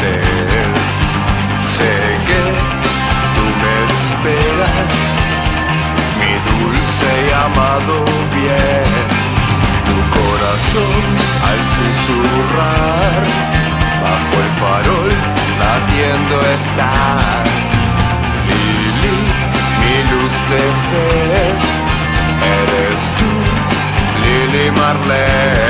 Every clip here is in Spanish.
Sé que tú me esperas, mi dulce y amado bien. Tu corazón al susurrar, bajo el farol latiendo está. Lili, mi luz de fe, eres tú, Lili Marlene.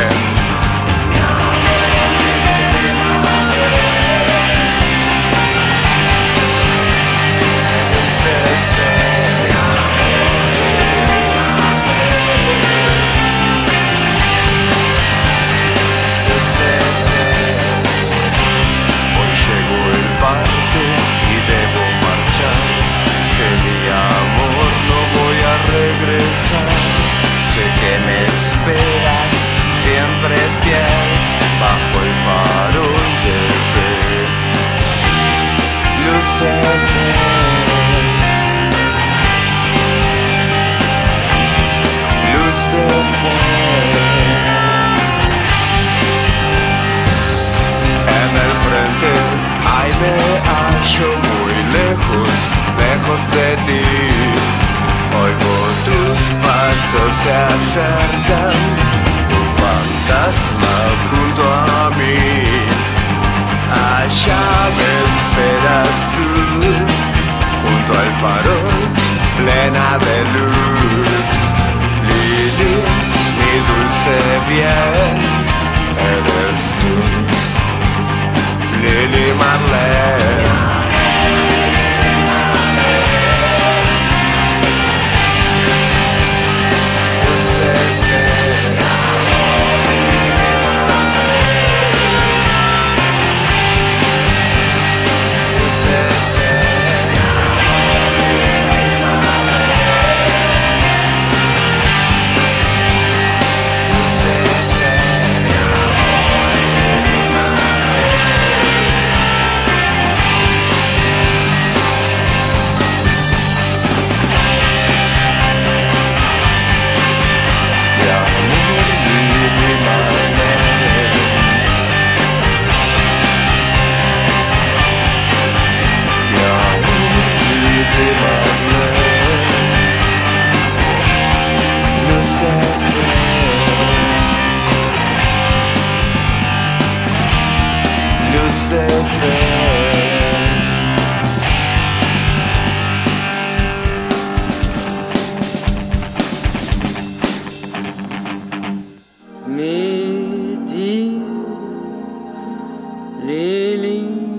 Ay me hallo muy lejos, lejos de ti. Oigo tus pasos se acercan, un fantasma junto a mí. Allá me esperas tú, junto al farol, plena de luz. Midi, Lily.